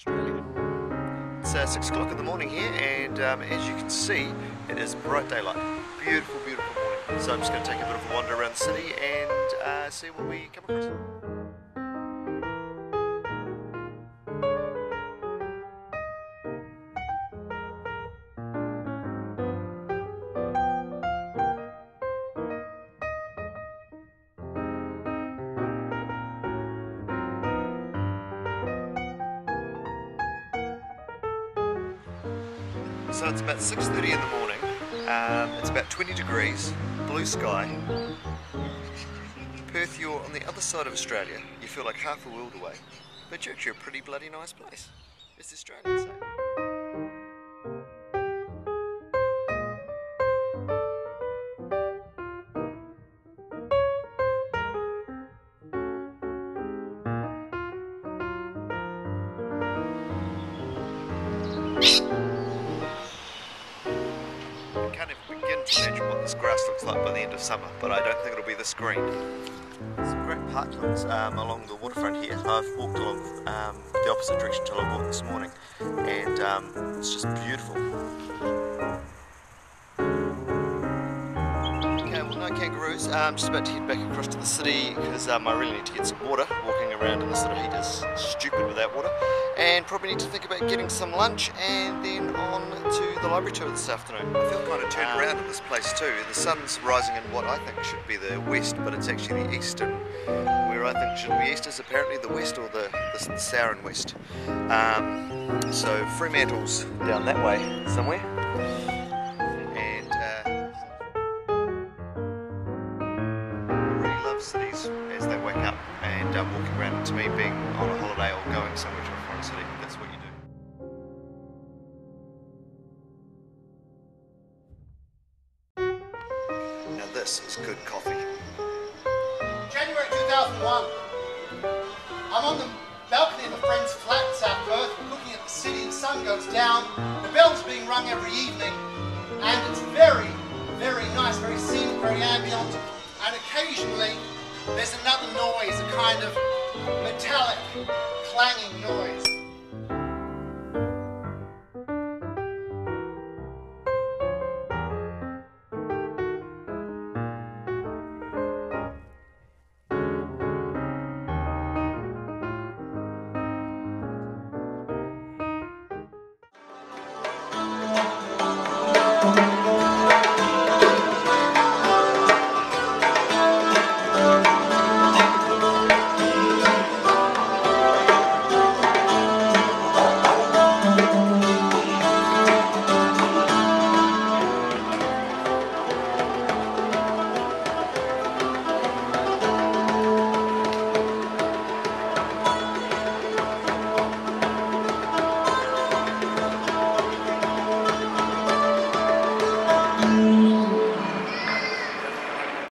Australia. It's uh, 6 o'clock in the morning here, and um, as you can see, it is bright daylight. Beautiful, beautiful morning. So I'm just going to take a bit of a wander around the city and uh, see what we come across. So it's about 6.30 in the morning, um, it's about 20 degrees, blue sky. Perth, you're on the other side of Australia, you feel like half a world away, but you're actually a pretty bloody nice place. As the Australians say. I this grass looks like by the end of summer, but I don't think it'll be this green. Some great parklands um, along the waterfront here. I've walked along um, the opposite direction to I this morning, and um, it's just beautiful. I'm just about to head back across to the city because um, I really need to get some water. Walking around in this little heat is stupid without water. And probably need to think about getting some lunch and then on to the library tour this afternoon. I feel kind of turned Um, around in this place too. The sun's rising in what I think should be the west, but it's actually the east. Where I think should be east is apparently the west or the, the, the west. Um, so Fremantle's down that way somewhere. Cities as they wake up and um, walking around. To me, being on a holiday or going somewhere to a foreign city, that's what you do. Now this is good coffee. January 2001. I'm on the balcony of a friend's flat in South Perth. Looking at the city. The sun goes down. The bell's being rung every evening. And it's very, very nice, very scenic, very ambient. And occasionally there's another noise, a kind of metallic, clanging noise.